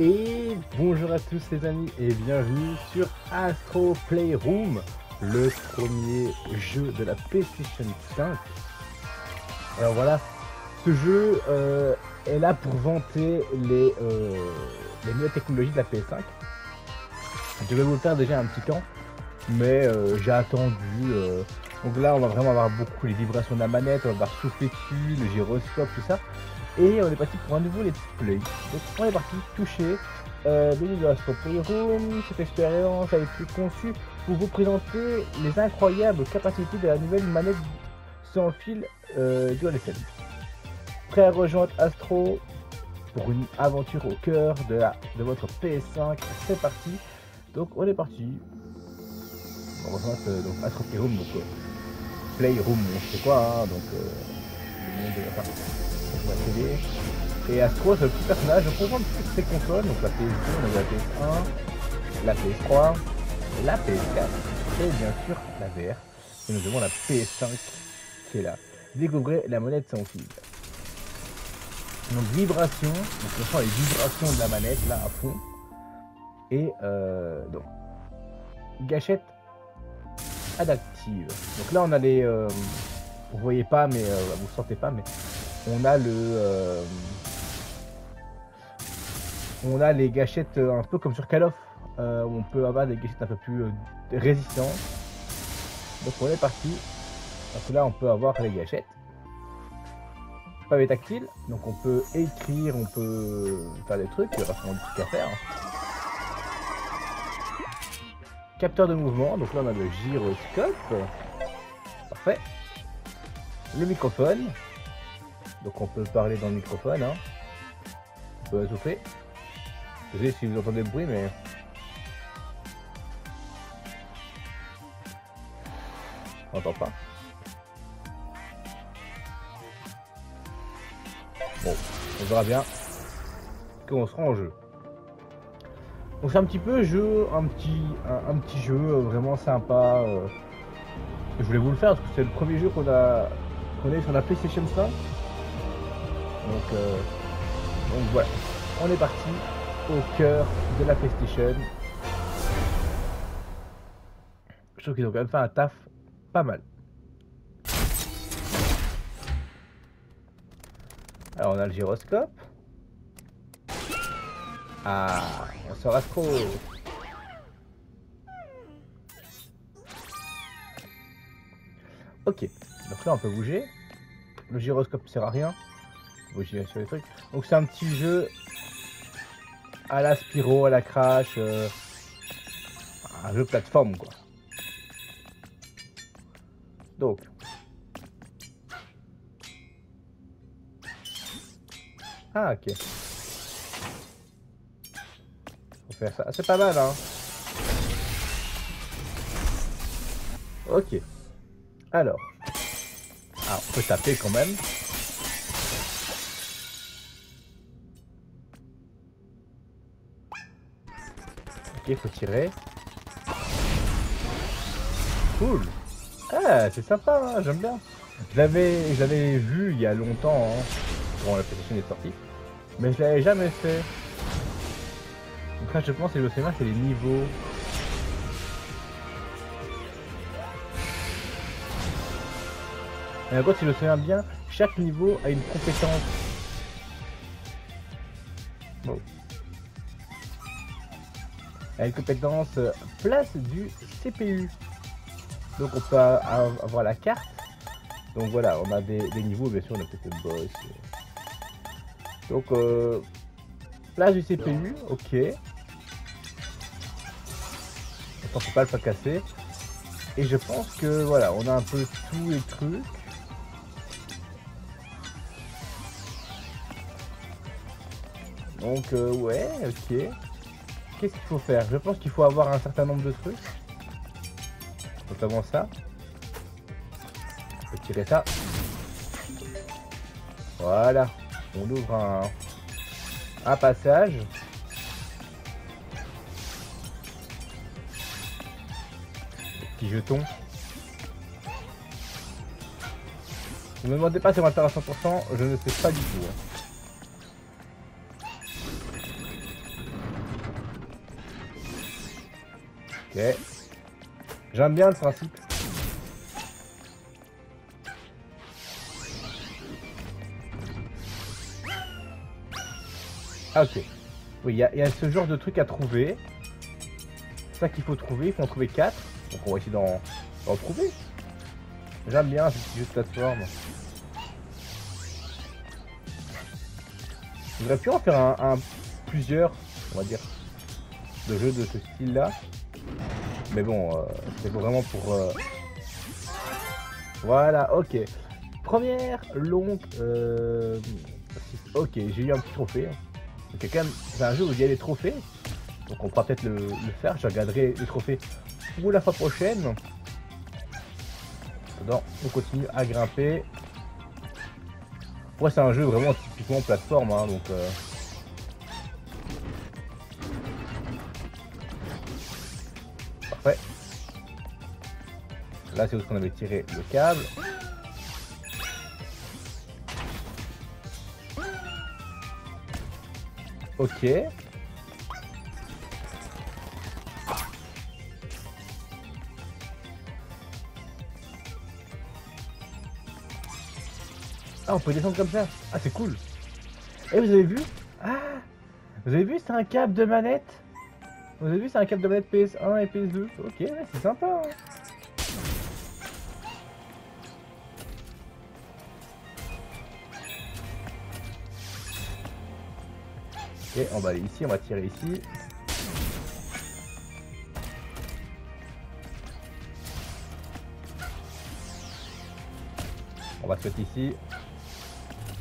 Et bonjour à tous les amis et bienvenue sur Astro Playroom, le premier jeu de la PlayStation 5. Alors voilà, ce jeu euh, est là pour vanter les, euh, les nouvelles technologies de la PS5. Je vais vous le faire déjà un petit temps, mais euh, j'ai attendu. donc là, on va vraiment avoir beaucoup les vibrations de la manette, on va avoir souffler dessus, le gyroscope, tout ça. Et on est parti pour un nouveau let's play. Donc on est parti toucher euh, de Astro Playroom. Cette expérience a été conçue pour vous présenter les incroyables capacités de la nouvelle manette sans fil euh, DualSense. Prêt à rejoindre Astro pour une aventure au cœur de, la, de votre PS5 C'est parti. Donc on est parti. On rejoint euh, donc Astro Playroom, donc euh, Playroom, on sait quoi, hein, donc euh, le monde de la et Astro, c'est le petit personnage. On voit toutes ces consoles. Donc la PS2, on a la PS1, la PS3, la PS4 et bien sûr la VR. Et nous avons la PS5 qui est là. Découvrez la manette sans fil. Donc vibration, donc on sent les vibrations de la manette là à fond. Et euh, donc gâchette adaptive. Donc là on a les, euh, vous voyez pas mais euh, vous sentez pas mais on a le euh, on a les gâchettes euh, un peu comme sur Call of euh, on peut avoir des gâchettes un peu plus résistantes. Donc on est parti. Donc là on peut avoir les gâchettes. Pavé tactile donc on peut écrire on peut faire des trucs il y aura des trucs à faire capteur de mouvement donc là on a le gyroscope. Parfait. Le microphone donc on peut parler dans le microphone. Hein. On peut souffler. Désolé si vous entendez le bruit, mais... On n'entend pas. Bon, on verra bien qu'on sera en jeu. Donc c'est un petit peu jeu, un petit, un, petit jeu vraiment sympa. Euh. Je voulais vous le faire parce que c'est le premier jeu qu'on a qu'on a eu sur la PlayStation 5. Euh, donc, voilà, on est parti au cœur de la PlayStation. Je trouve qu'ils ont quand même fait un taf pas mal. Alors on a le gyroscope. Ah, on sera trop. Ok, donc là on peut bouger. Le gyroscope sert à rien sur les trucs. Donc c'est un petit jeu à la Spiro, à la Crash, euh, un jeu plateforme quoi. Donc. Ah ok. Faut faire ça. C'est pas mal hein. Ok. Alors. Ah, on peut taper quand même. Faut tirer. Cool. Ah, c'est sympa, hein, j'aime bien. Je l'avais, vu il y a longtemps, hein, quand la PlayStation est sortie, mais je l'avais jamais fait. Donc là, je pense que le cinéma, c'est les niveaux. Et encore, si je me souviens bien, chaque niveau a une compétence. A une compétence euh, place du CPU. Donc on peut avoir la carte. Donc voilà, on a des, niveaux, bien sûr, on a peut-être boss. Donc euh, place du CPU, ok. Attends, faut pas le pas casser. Et je pense que voilà, on a un peu tous les trucs. Donc euh, ouais, ok. Qu'est-ce qu'il faut faire? Je pense qu'il faut avoir un certain nombre de trucs. Notamment ça. On peut tirer ça. Voilà. On ouvre un, passage. Petit jeton. Ne me demandez pas si on va le faire à 100%, je ne sais pas du tout. J'aime bien le principe. Ah ok. Oui, il y, a ce genre de truc à trouver. C'est ça qu'il faut trouver. Il faut en trouver 4. Donc on va essayer d'en trouver. J'aime bien ce petit jeu de plateforme. J'aurais pu en faire un, plusieurs, on va dire, de jeux de ce style-là. Mais bon, euh, c'est vraiment pour... Euh, voilà, ok. Première longue... Euh, ok, j'ai eu un petit trophée. C'est quand même... C'est un jeu où il y a des trophées. Donc on pourra peut-être le, faire. Je regarderai les trophées pour la fois prochaine. on continue à grimper. Ouais, c'est un jeu vraiment typiquement plateforme, hein, donc... Là, c'est où qu'on avait tiré le câble. Ok. Ah, on peut descendre comme ça. Ah, c'est cool. Et eh, vous avez vu? Ah Vous avez vu, c'est un câble de manette? Vous avez vu, c'est un câble de manette PS1 et PS2 Ok, c'est sympa. Hein. On va aller ici, on va tirer ici. On va mettre ici.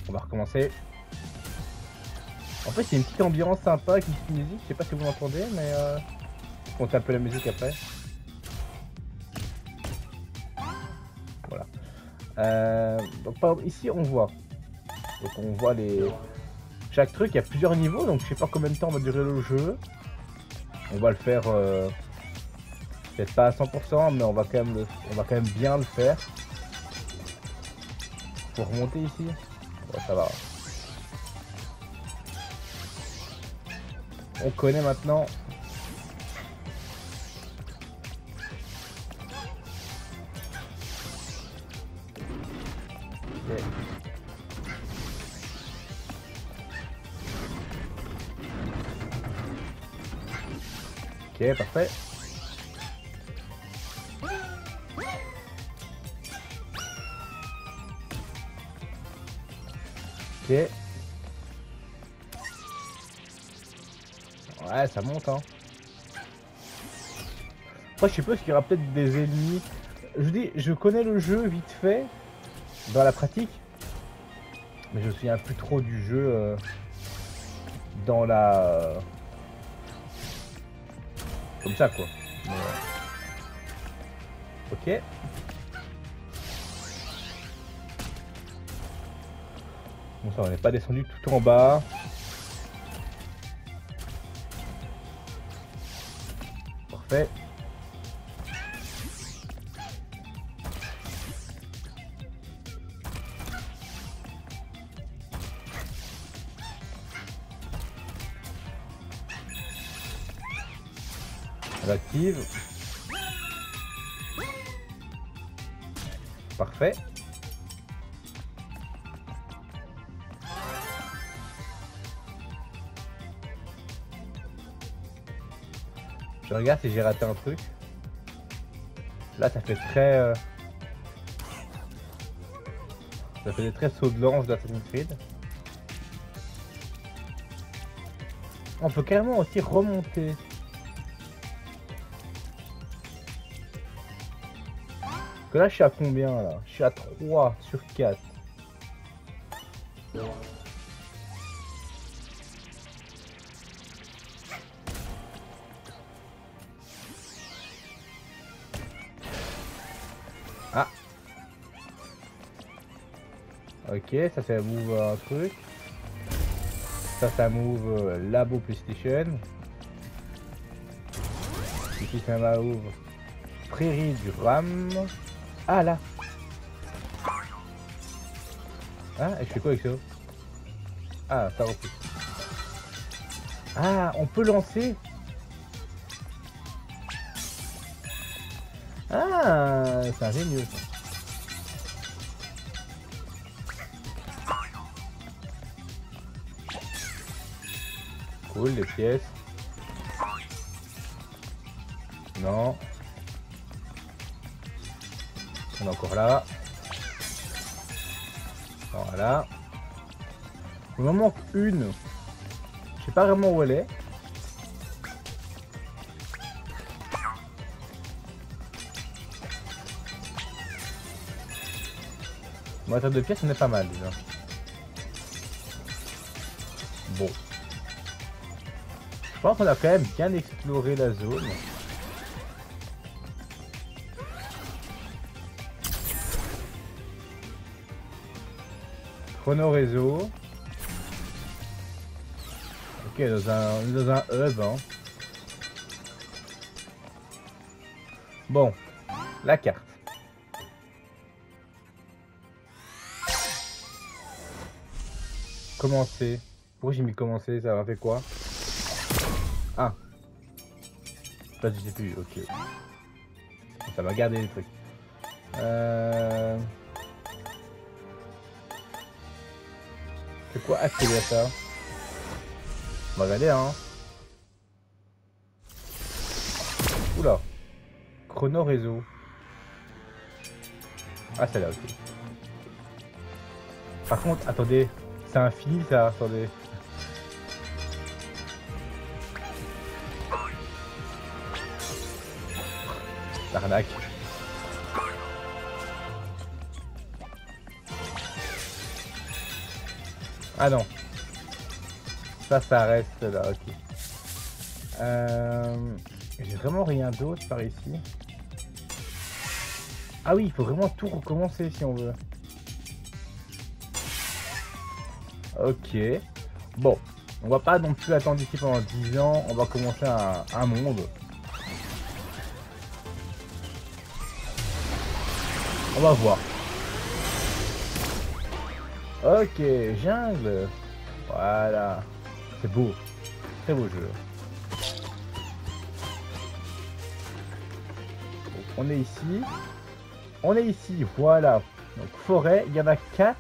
On va recommencer. En fait, c'est une petite ambiance sympa avec une petite musique. Je sais pas si vous m'entendez, mais euh, on un peu la musique après. Voilà. Euh, donc, ici, on voit. Donc, on voit les. Chaque truc, il y a plusieurs niveaux, donc je sais pas combien de temps va durer le jeu. On va le faire. Euh, peut-être pas à 100%, mais on va quand même on va quand même bien le faire. Pour remonter ici ça va. On connaît maintenant. Ok, parfait. Ouais, ça monte, hein. Après, je sais pas s'il y aura peut-être des ennemis. Je dis, je connais le jeu vite fait, dans la pratique. Mais je me souviens plus trop du jeu euh, dans la... Comme ça, quoi. Ok. Bon ça on n'est pas descendu tout en bas. Parfait. Parfait. Je regarde si j'ai raté un truc. Là, ça fait très... Euh, ça fait des très sauts de l'ange d'Assassin's Creed. On peut carrément aussi remonter. Là, je suis à combien, là? Je suis à 3 sur 4. Ok, ça c'est move un truc. Ça, ça move euh, labo PlayStation. Ici, ça move prairie du RAM. Ah là Ah, et je fais quoi avec ça Ah, ça repousse. Ah, on peut lancer Ah, c'est ingénieux ça. Cool, les pièces. Non. On est encore là. Voilà. Il m'en manque une. Je sais pas vraiment où elle est. Bon, en de pièces, on est pas mal déjà. Bon. Je pense qu'on a quand même bien exploré la zone. Chrono réseau. Ok, dans un, dans un hub. Hein. Bon, la carte. Commencer. Pourquoi j'ai mis commencer? Ça va fait quoi? Ah. Ça, je sais plus, ok. Ça va garder les trucs. Euh... C'est quoi accéder à ça On va regarder, hein. Oula. Chrono réseau. Ah, c'est là, ok. Par contre, attendez. C'est un fil, ça, attendez. L'arnaque. Ah non. Ça, ça reste là, ok. Euh, J'ai vraiment rien d'autre par ici. Ah oui, il faut vraiment tout recommencer si on veut. Ok. Bon, on va pas non plus attendre ici pendant 10 ans. On va commencer un, un monde. On va voir. Ok, jungle. Voilà. C'est beau. Très beau jeu. on est ici. On est ici, voilà. Donc forêt, il y en a 4.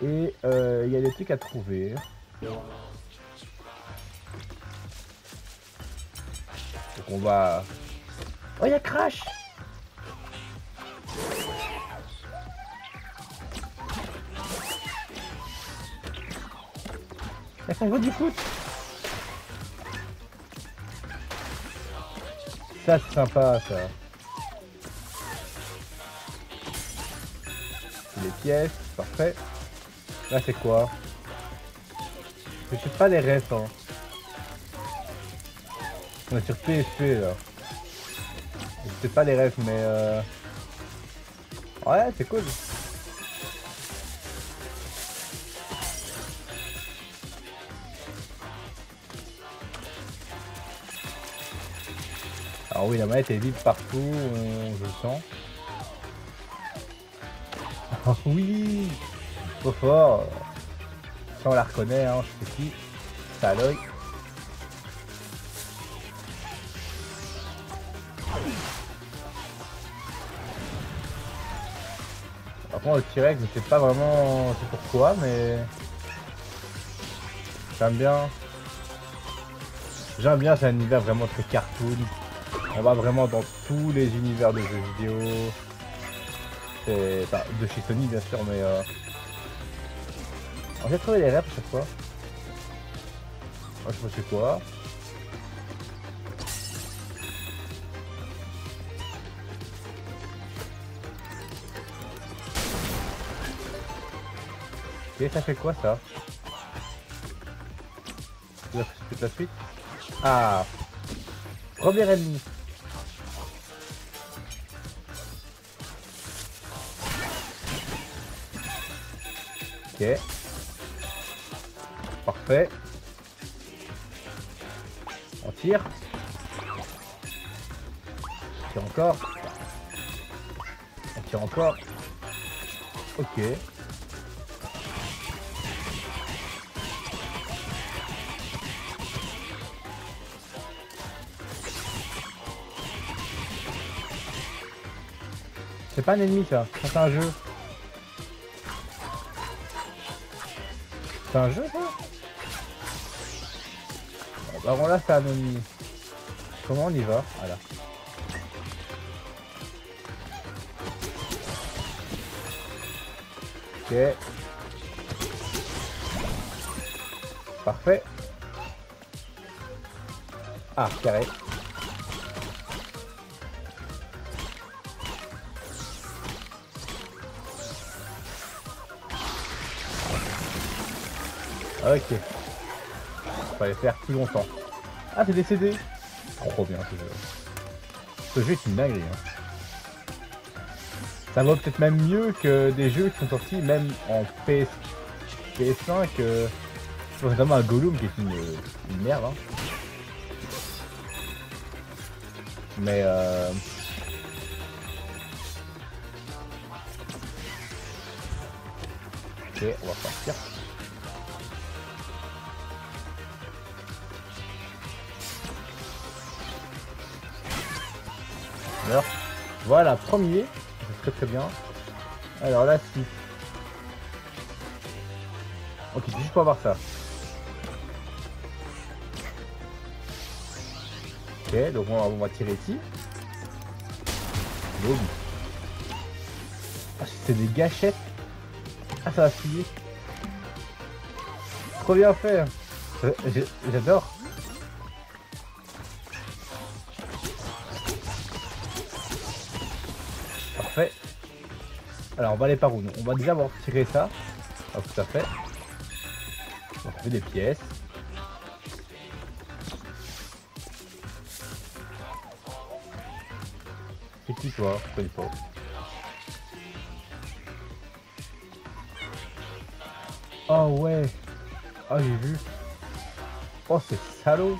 Et euh, il y a des trucs à trouver. Donc on va... Oh, il y a Crash Elles sont du foot Ça c'est sympa ça. Les pièces, parfait. Là, c'est quoi? Je sais pas les refs, hein. On est sur PSP, là. Je pas les refs, mais euh... Ouais, c'est cool. Oui, la manette est vide partout, je le sens. Oh oui Trop fort. Ça, on la reconnaît, hein, je sais qui. Ça à l'œil. Par contre, le T-Rex, je sais pas vraiment c'est pourquoi, mais... J'aime bien. J'aime bien, c'est un univers vraiment très cartoon. On va vraiment dans tous les univers de jeux vidéo. Enfin, de chez Sony, bien sûr, mais... Euh... J'ai trouvé les à chaque fois. Moi je sais pas c'est quoi. Et ça fait quoi ça? C'est la suite? Ah Premier ennemi Ok. Parfait. On tire. On tire encore. On tire encore. Ok. C'est pas un ennemi ça, c'est un jeu. C'est un jeu ça Bah bon là c'est ennemi. Comment on y va Voilà. Ok. Parfait. Ah, carré. Ok. Fallait faire plus longtemps. Ah, t'es décédé Trop bien ce jeu. Ce jeu est une dinguerie. Hein. Ça va peut-être même mieux que des jeux qui sont sortis même en PS... PS5. Euh... Notamment un Gollum qui est une, merde. Hein. Mais euh... Ok, on va partir. Alors, voilà, premier. Très très bien. Alors là, si... Ok, juste pour avoir ça. Ok, donc on va, tirer ici. Ah, c'est des gâchettes. Ah, ça va fouiller. Trop bien fait. J'adore. Alors on va aller par où On va déjà avoir tiré ça. Ah, tout à fait. On fait des pièces. C'est qui toi Je connais pas. Oh ouais. Oh j'ai vu. Oh c'est salaud.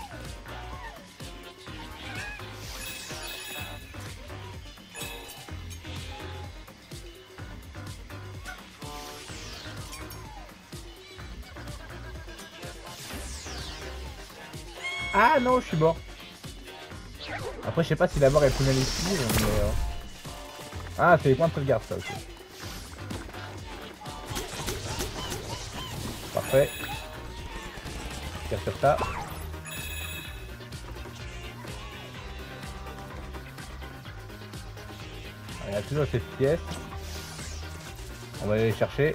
Ah non, je suis mort. Après, je sais pas si la mort est pénalisée, mais... Euh... Ah, c'est les points de sauvegarde, ça, ok. Parfait. Tire sur ça. Il y a toujours cette pièce. On va aller les chercher.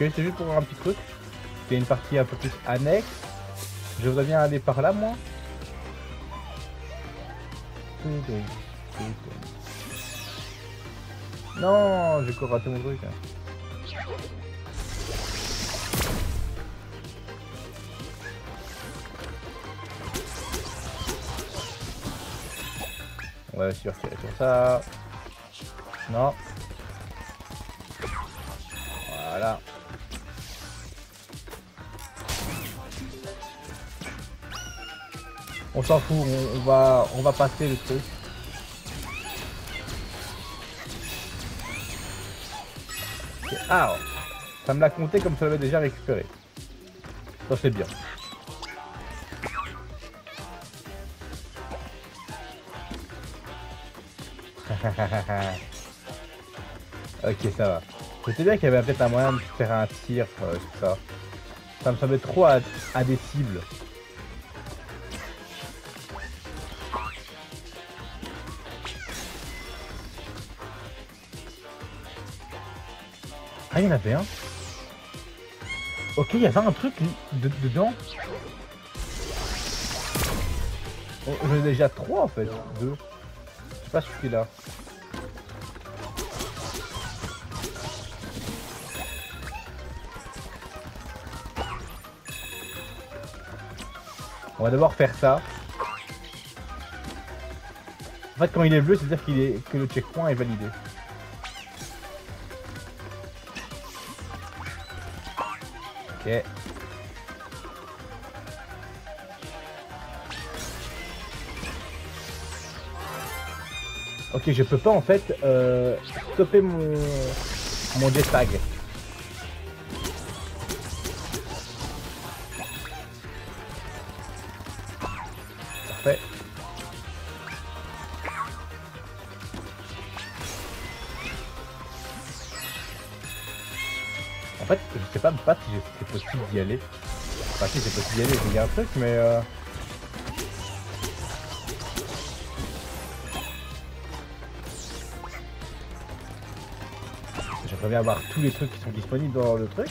Ok, c'est juste pour voir un petit truc. C'est une partie un peu plus annexe. Je voudrais bien aller par là, moi. Non, j'ai encore raté mon truc. Hein. On va sur ça. Non. On s'en fout, on, va on va passer le truc. Ah Ça me l'a compté comme ça l'avait déjà récupéré. Ça c'est bien. ok ça va. Sais bien qu'il y avait peut-être un moyen de faire un tir euh, sur ça. Ça me semblait trop à, à des cibles. Ah, il y en avait un. Ok, il y avait un truc dedans. Oh, J'en ai déjà trois en fait. Deux. Je sais pas celui-là. On va d'abord faire ça. En fait, quand il est bleu, c'est-à-dire qu'il est que le checkpoint est validé. Ok. Je peux pas en fait euh, stopper mon... mon jetpack. Si c'est possible d'y aller, il y a un truc, mais euh... J'aimerais bien avoir tous les trucs qui sont disponibles dans le truc.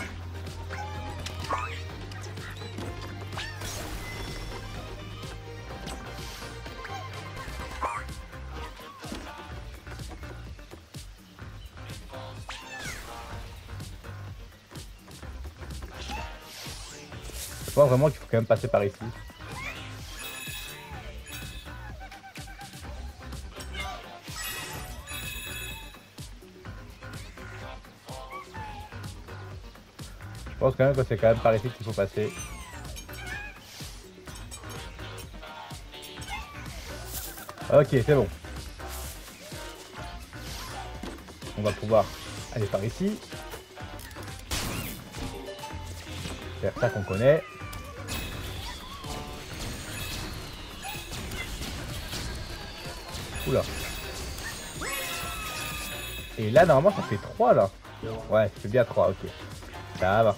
Quand même passer par ici. Je pense quand même que c'est quand même par ici qu'il faut passer. Ok, c'est bon. On va pouvoir aller par ici. Faire ça qu'on connaît. Et là, normalement, ça fait 3 là. Ouais, c'est bien 3, ok. Ça va.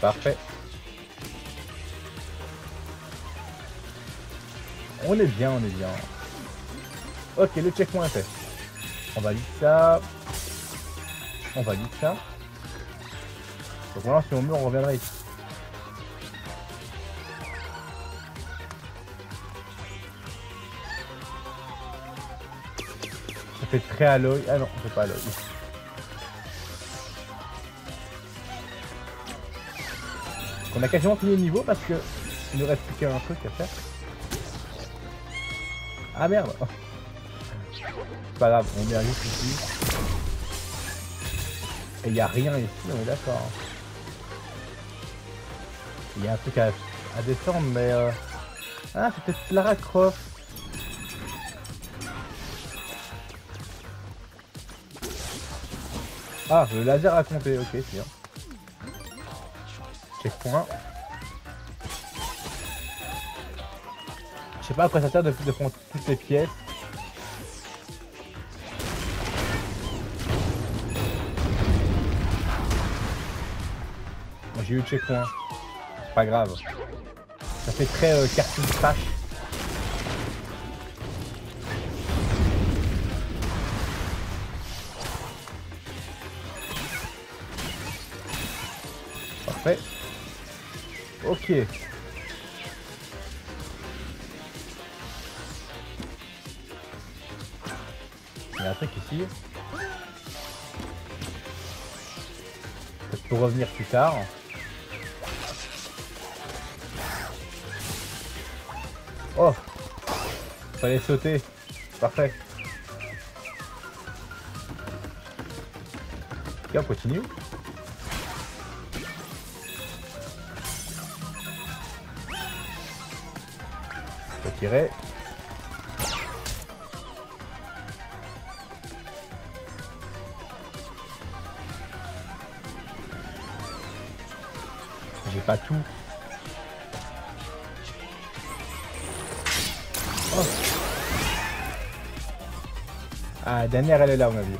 Parfait. On est bien, on est bien. Ok, le checkpoint est fait. On valide ça. On valide ça. Donc maintenant, si on meurt, on reviendra ici. Fait très alloy. Ah non, c'est pas alloy. On a quasiment fini le niveau parce que il nous reste plus qu'un truc à faire. Ah merde C'est pas grave, on vient juste ici. Et il n'y a rien ici, on est d'accord. Il y a un truc à, à descendre, mais... Euh... Ah, c'est peut-être Croft. Ah, le laser a compté, ok, c'est bien. Checkpoint. Je sais pas à quoi ça sert de, de prendre toutes les pièces. J'ai eu le checkpoint. C'est pas grave. Ça fait très euh, cartoon crash. Il y a un truc ici. Peut-être pour revenir plus tard. Oh Fallait sauter. Parfait. Ok, on continue. J'ai pas tout. Oh. Ah, dernière elle est là, on a vu.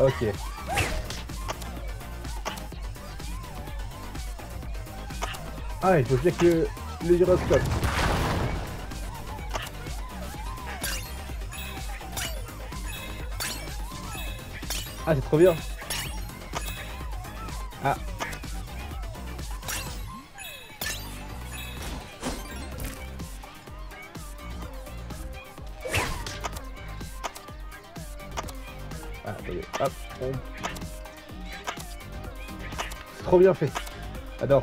Ok. Ah, il faut check le, le gyroscope. Ah, c'est trop bien. Ah. Ah. Hop. on- C'est trop bien fait. J'adore.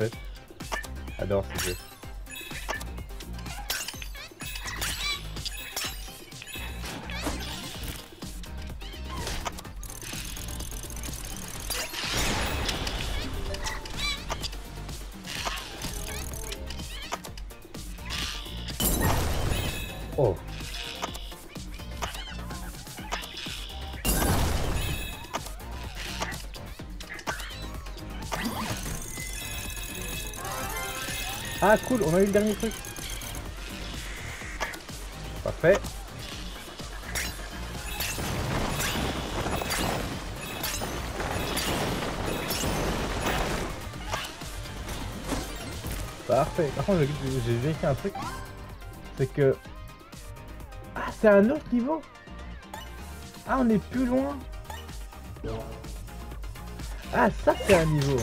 Oh, c'est Ah cool, on a eu le dernier truc. Parfait. Parfait. Par contre, j'ai vérifié un truc. C'est que... Ah, c'est un autre niveau Ah, on est plus loin Ah, ça, c'est un niveau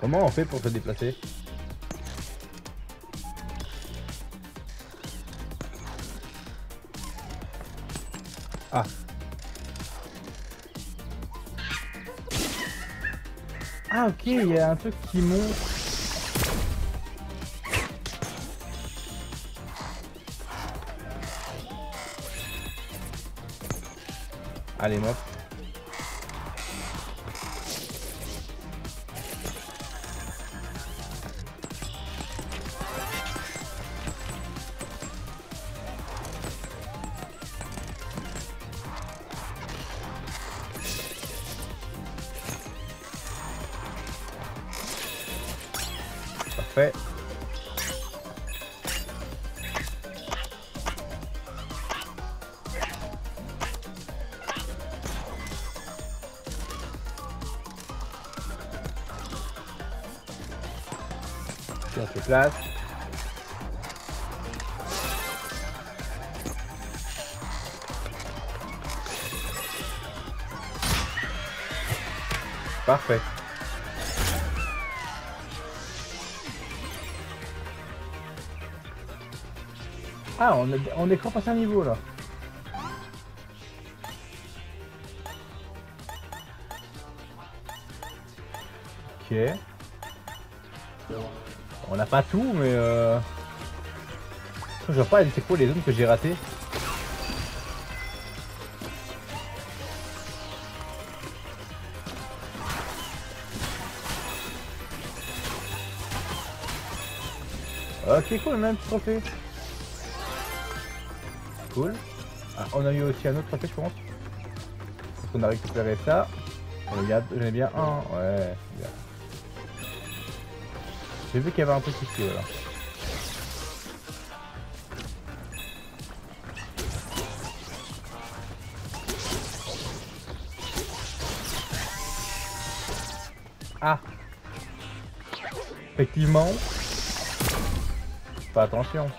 Comment on fait pour se déplacer? Ah. Ah ok, il y a un truc qui monte. Allez, mort. On, est- on est passé un niveau là. Ok. On n'a pas tout, mais euh... Je vois pas, c'est quoi les zones que j'ai ratées Ok, cool, petit trophée. Cool. Ah, on a eu aussi un autre trophée, je pense. On a récupéré ça. Bien, j'en ai bien un. Ouais. J'ai vu qu'il y avait un truc ici, voilà. Ah Effectivement. Fais attention.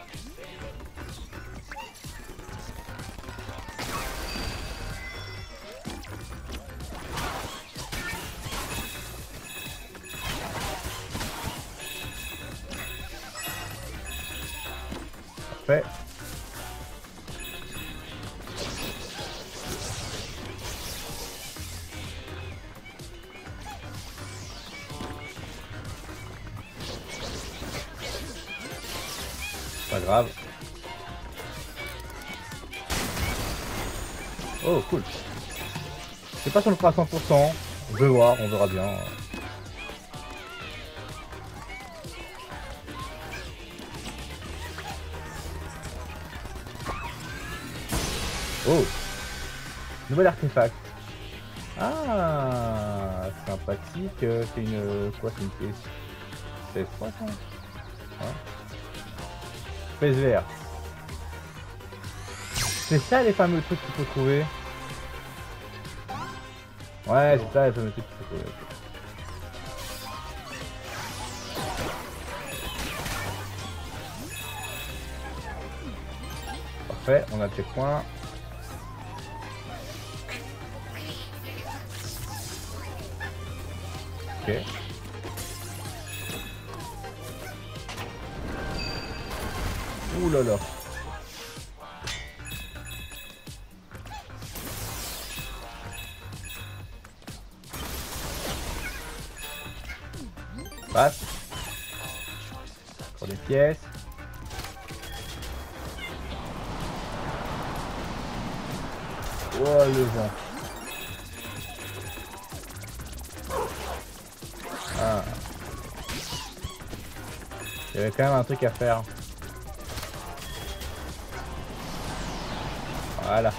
On le fera à 100%. On veut voir, on verra bien. Oh Nouvel artefact. Ah Sympathique. euh, C'est une... Quoi C'est une pièce? C'est 300 Ouais. PSVR. C'est ça les fameux trucs qu'il faut trouver? Ouais, c'est ça, elle peut me tuer. Parfait, on a le checkpoint. Ok. Ouh là là. Passe. Pour des pièces. Oh le vent. Ah. Il y avait quand même un truc à faire. Voilà.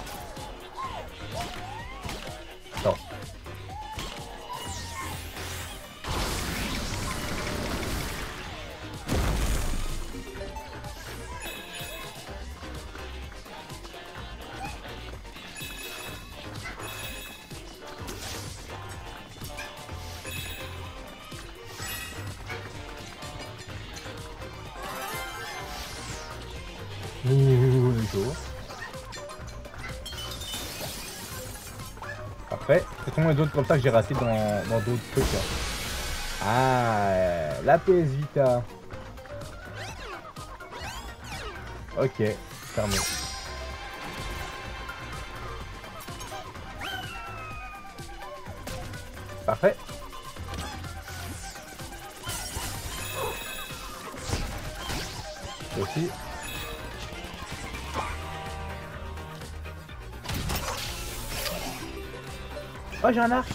Parfait. C'est combien d'autres comme ça que j'ai raté dans d'autres trucs là Ah, la PS Vita. Ok, fermé. Oh, j'ai un arc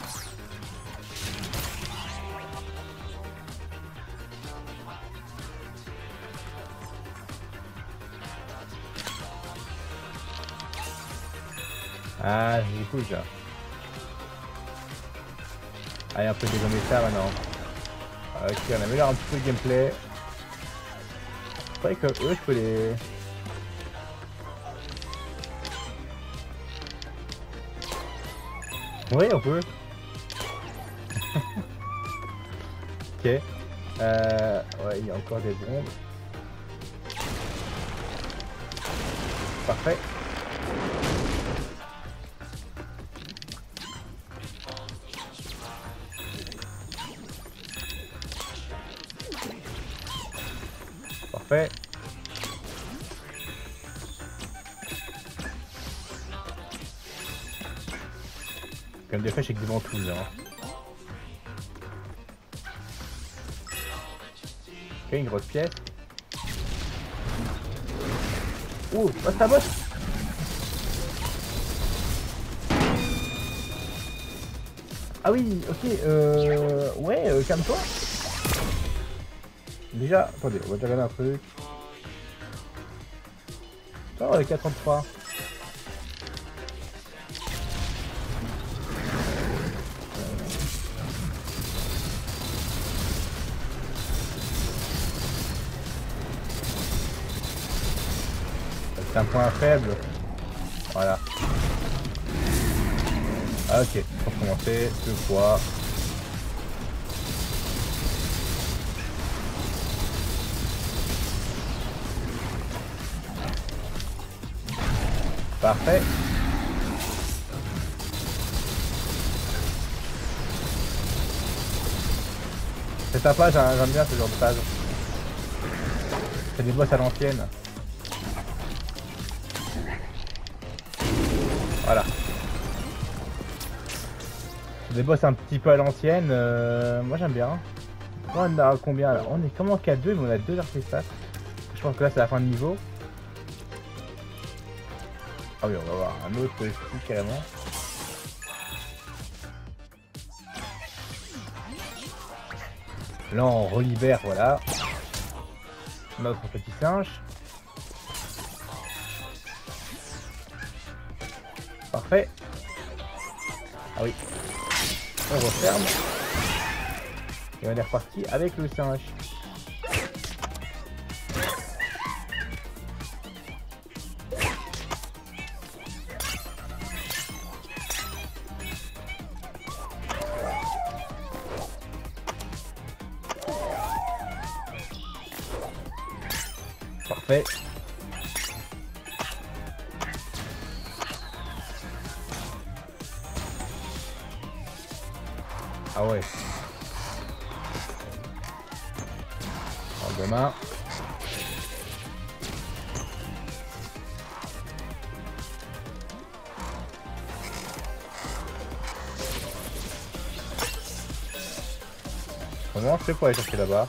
Ah, c'est cool ça. Allez, un peu dégommer ça maintenant. Ok, on améliore un petit peu le gameplay. C'est vrai que eux, je peux les... Oui, on peut. ok. Euh, ouais, il y a encore des bombes. Parfait. quand même des flèches avec des ventouses. Hein. Ok, une grosse pièce. Ouh, oh, ça bosse Ah oui, ok, euh... Ouais, euh, calme-toi Déjà, attendez, on va déjà regarder un truc. Oh, 43. C'est un point faible. Voilà. Ah, ok, pour commencer, deux fois. Parfait. C'est sympa, j'aime j'aime bien ce genre de phase. C'est des boss à l'ancienne. Des boss un petit peu à l'ancienne, euh, moi j'aime bien. On a combien là On est comment qu'à 2 mais on a deux artefacts. Je pense que là c'est la fin de niveau. Ah oui, on va voir un autre ici carrément. Là on relibère, voilà. Notre petit singe. Parfait. Ah oui. On referme. Et on est reparti avec le singe. Pour aller chercher là-bas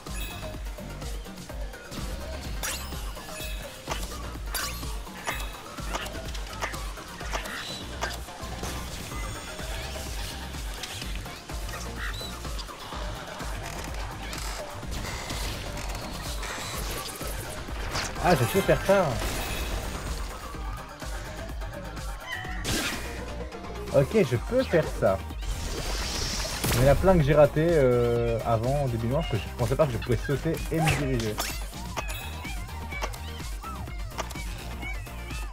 Ah, je peux faire ça. Ok, je peux faire ça. Il y en a plein que j'ai raté euh, avant, début noir, parce que je pensais pas que je pouvais sauter et me diriger.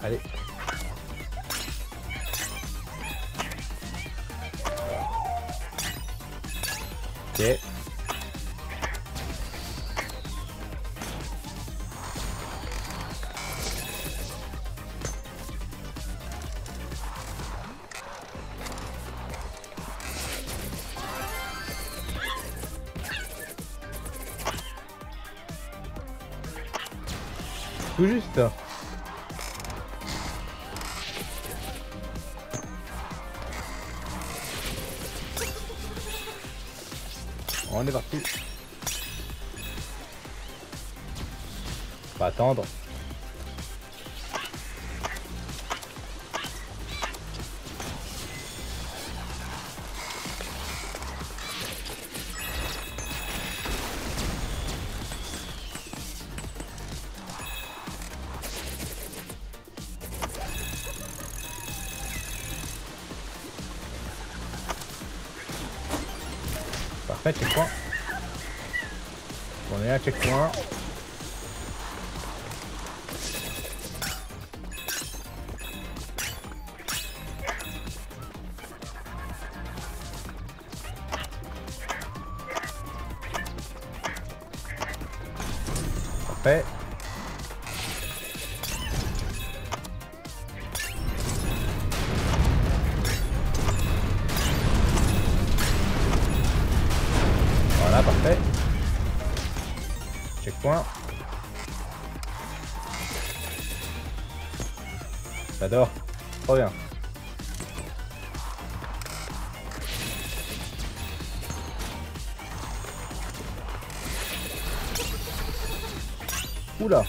Allez. Ok. On Checkpoint. J'adore. Trop bien. Oula.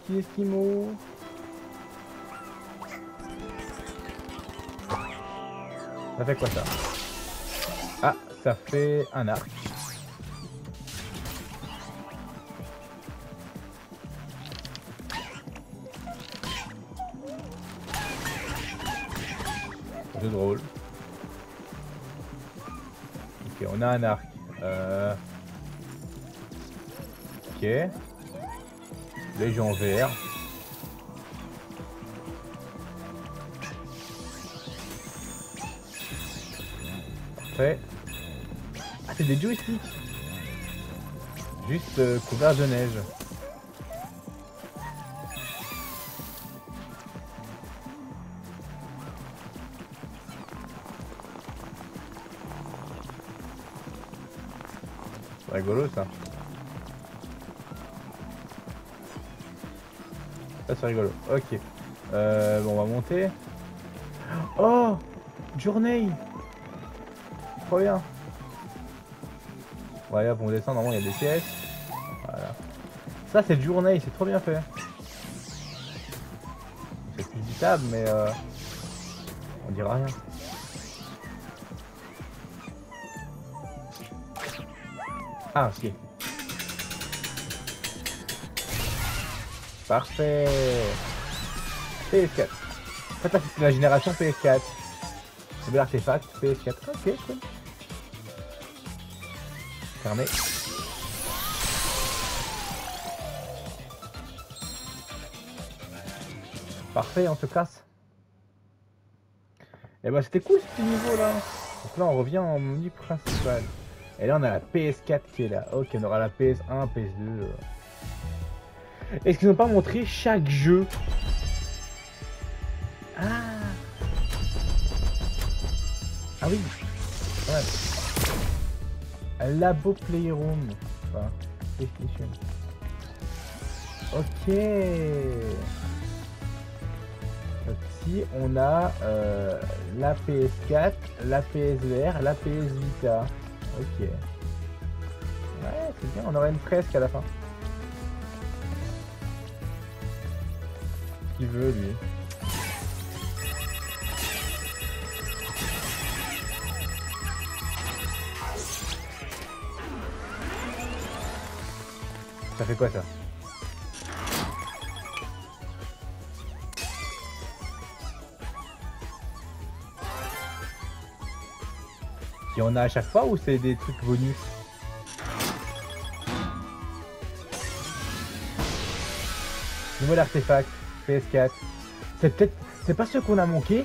Petits esquimaux. Ça fait quoi ça? Ah, ça fait un arc. C'est drôle. Ok, on a un arc. Euh... Ok. Légion vert. Parfait. Ah, c'est des joysticks. Juste euh, couverts de neige. C'est rigolo ça. c'est rigolo. Ok. Euh, bon, on va monter. Oh Journée Trop bien. Voilà, pour descendre, normalement, il y a des pièces. Voilà. Ça, c'est journée, c'est trop bien fait. C'est plus mais... Euh, on dira rien. Ah, ok. Parfait. PS4. En fait, c'est la génération PS4. C'est de l'artefact PS4. Ok, cool. Fermé. Parfait, on se casse. Et eh bah ben, c'était cool ce niveau là. Donc là on revient en menu principal. Et là on a la PS4 qui est là. Ok, on aura la PS1, PS2. Est-ce qu'ils n'ont pas montré chaque jeu Ah Ah oui ouais. Labo Playroom. Enfin, PlayStation. Ok. Ici on a euh, la PS4, la PSVR, la PS Vita. Ok. Ouais, c'est bien, on aurait une fresque à la fin. Veut lui. Ça fait quoi ça y en a à chaque fois ou c'est des trucs bonus? Nouvel artefact. PS4. C'est peut-être... C'est pas ce qu'on a manqué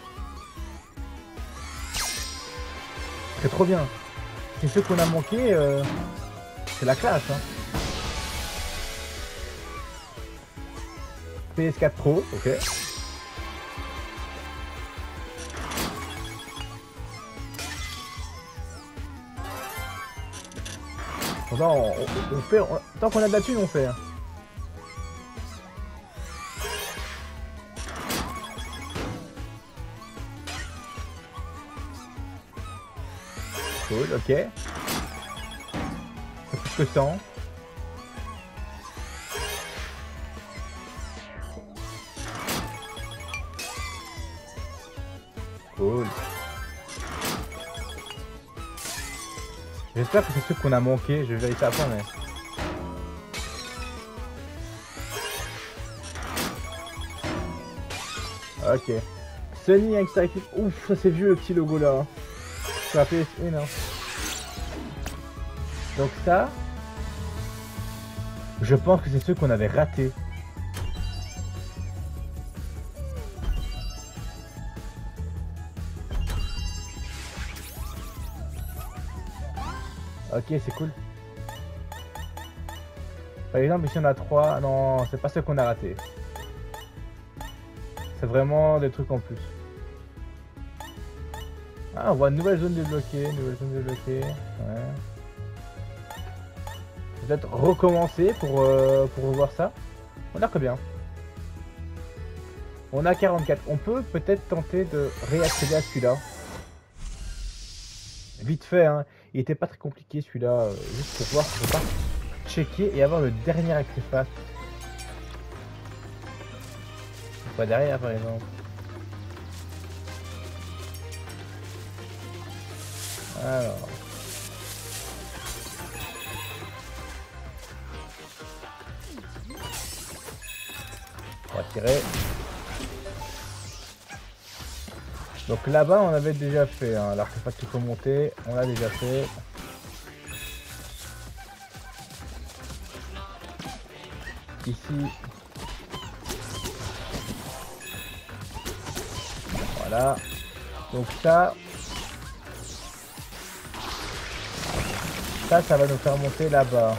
C'est trop bien. C'est ce qu'on a manqué, euh, c'est la classe. Hein. PS4 Pro, ok. on, on, fait, tant qu'on a de la thune, on fait. Hein. Ok. plus que 100. Cool. J'espère que c'est ce qu'on a manqué, je vais vérifier après mais... Ok. Sony avec sa. Ouf, ça c'est vieux le petit logo là. Donc ça, je pense que c'est ceux qu'on avait ratés. Ok, c'est cool. Par exemple, ici on a 3. Non, c'est pas ce qu'on a raté. C'est vraiment des trucs en plus. Ah, on voit une nouvelle zone débloquée, nouvelle zone débloquée. Ouais peut-être recommencer pour, euh, pour voir ça. On a combien On a 44. On peut peut-être tenter de réaccéder à celui-là. Vite fait, hein. Il était pas très compliqué celui-là. Euh, juste pour voir si pas checker et avoir le dernier artefact. Pas derrière par exemple. Alors. On va tirer. Donc là-bas, on avait déjà fait hein, l'artefact qu'il faut monter. On l'a déjà fait. Ici. Voilà. Donc ça. Ça, ça va nous faire monter là-bas.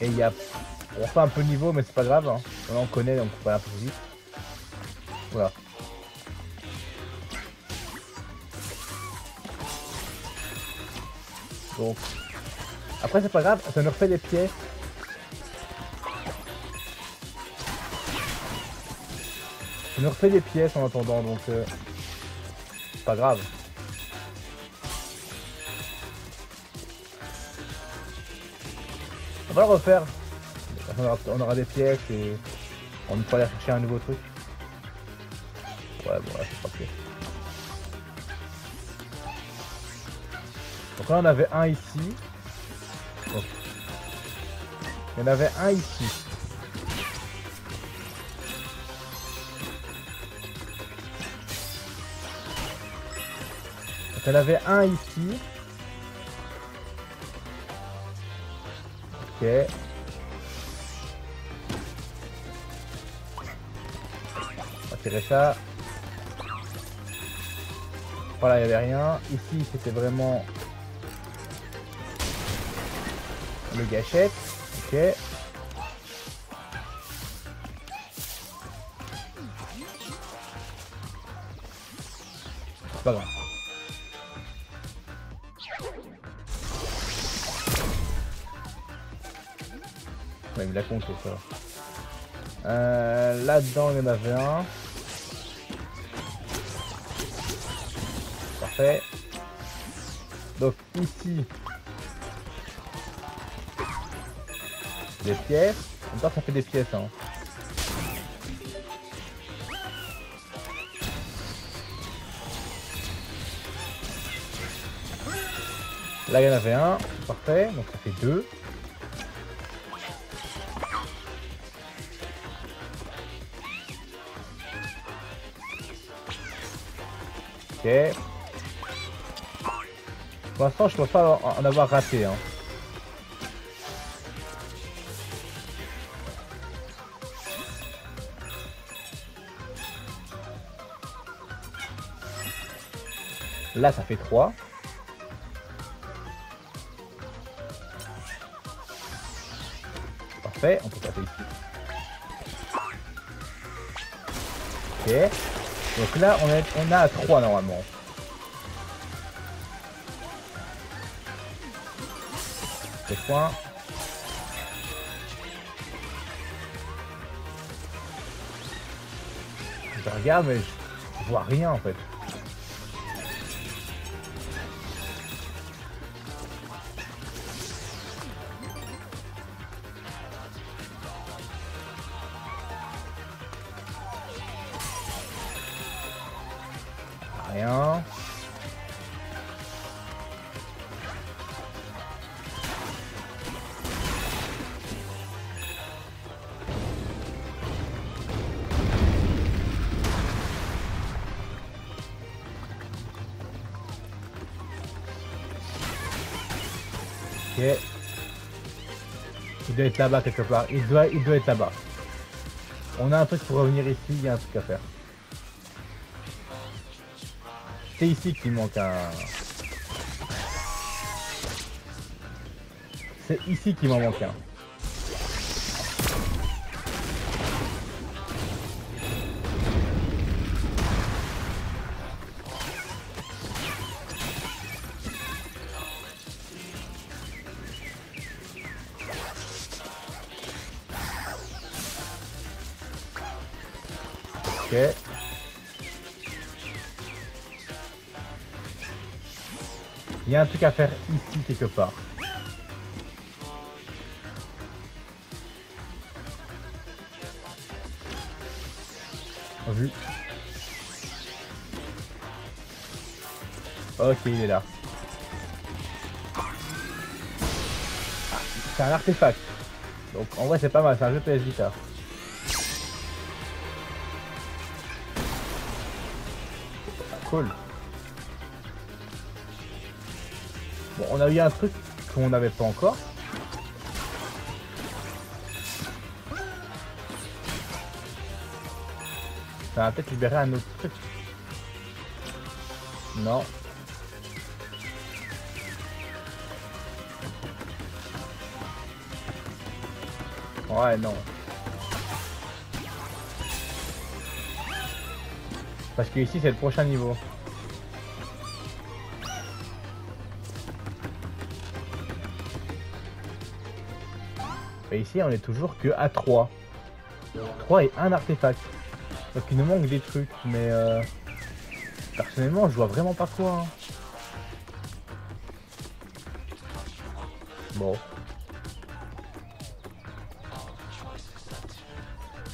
Et il y a on fait un peu niveau, mais c'est pas grave. Hein. On connaît, donc on va un peu vite. Voilà. Donc. Après, c'est pas grave, ça nous refait des pièces. Ça nous refait des pièces en attendant, donc. Euh, c'est pas grave. On va le refaire on aura, des pièces et on peut aller chercher un nouveau truc. Ouais, bon, là, c'est parfait. Donc là, on avait un ici. Donc, il y en avait un ici. Donc, il y en avait un ici. On va tirer ça. Voilà, il n'y avait rien. Ici, c'était vraiment les gâchettes. Ok. Pas grave. Euh, Là-dedans, il y en avait un. Parfait. Donc ici, des pièces. En même temps, ça fait des pièces. Hein. Là, il y en avait un. Parfait. Donc, ça fait deux. Pour l'instant, je pense pas en avoir raté. Hein. Là, ça fait 3. Parfait, on peut passer ici. Ok. Donc là, on, est, on a à 3 normalement. Des points. Je regarde, mais je vois rien en fait. Doit être là-bas quelque part. Il doit, il doit être là-bas. On a un truc pour revenir ici, il y a un truc à faire. C'est ici qu'il manque un... C'est ici qu'il m'en manque un. Truc à faire ici quelque part. Vu. Ok, il est là. C'est un artefact. Donc en vrai c'est pas mal, c'est un jeu PS Vita. Cool. On a eu un truc qu'on n'avait pas encore. Ça va peut-être libérer un autre truc. Non. Ouais, non. Parce que ici c'est le prochain niveau. Et ici on est toujours que à 3. 3 et un artefact. Donc il nous manque des trucs, mais euh, personnellement je vois vraiment pas quoi. hein. Bon.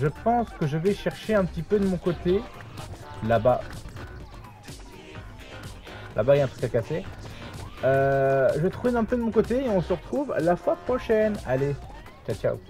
Je pense que je vais chercher un petit peu de mon côté. Là-bas. Là-bas, il y a un truc à casser. Euh, je trouve un peu de mon côté et on se retrouve la fois prochaine. Allez, 再见。